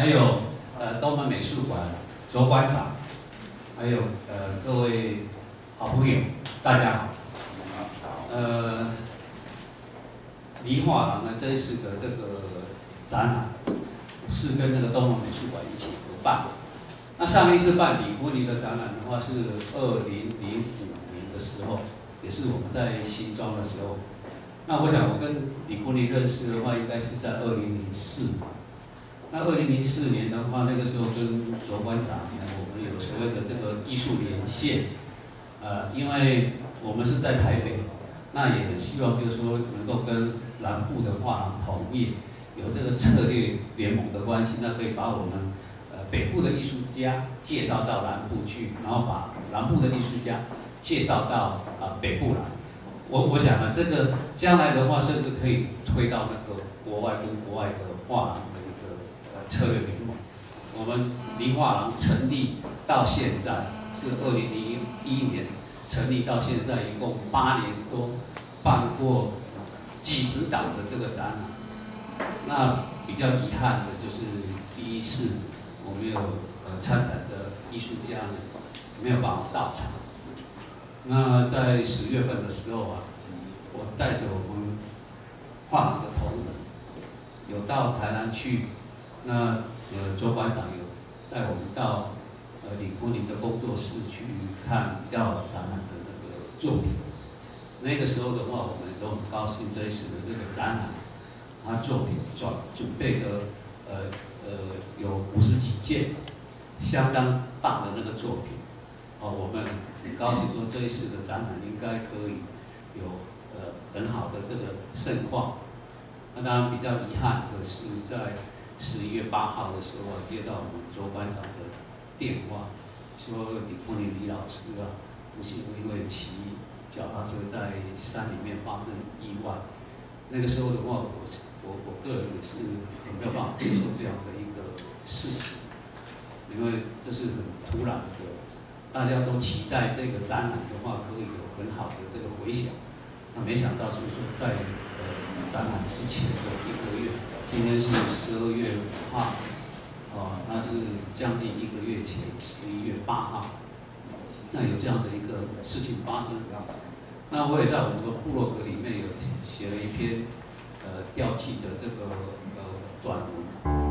还有呃东门美术馆卓馆长，还有呃各位好朋友，大家好。呃，梨画廊呢这一次的这个展览是跟那个东门美术馆一起合办。那上一次办李福尼的展览的话是二零零五年的时候，也是我们在新庄的时候。那我想我跟李福尼认识的话，应该是在二零零四。那二零零四年的话，那个时候跟罗馆长，我们有所谓的这个艺术连线。呃，因为我们是在台北。那也很希望，就是说能够跟南部的画廊同业有这个策略联盟的关系，那可以把我们呃北部的艺术家介绍到南部去，然后把南部的艺术家介绍到啊北部来。我我想呢，这个将来的话，甚至可以推到那个国外跟国外的画廊策略联盟。我们离画廊成立到现在是二零零一年。成立到现在一共八年多，办过几十档的这个展览。那比较遗憾的就是第一次我没有呃参展的艺术家呢没有办法到场。那在十月份的时候啊，我带着我们画廊的同仁有到台南去，那呃周班长有带我们到。呃，李国林的工作室去看要展览的那个作品。那个时候的话，我们都很高兴这一次的这个展览，他作品准准备的呃呃有五十几件，相当棒的那个作品。哦，我们很高兴说这一次的展览应该可以有呃很好的这个盛况。那当然比较遗憾的是，在十一月八号的时候啊，接到我们周班长的。电话说李凤林李老师啊，不幸因为骑脚踏车在山里面发生意外。那个时候的话，我我我个人也是没有办法接受这样的一个事实，因为这是很突然的，大家都期待这个展览的话可以有很好的这个回响。那没想到就是说在呃展览之前的一个，今天是十二月五号。哦，那是将近一个月前，十一月八号，那有这样的一个事情发生。那我也在我们的部落格里面有写了一篇呃吊气的这个呃短文。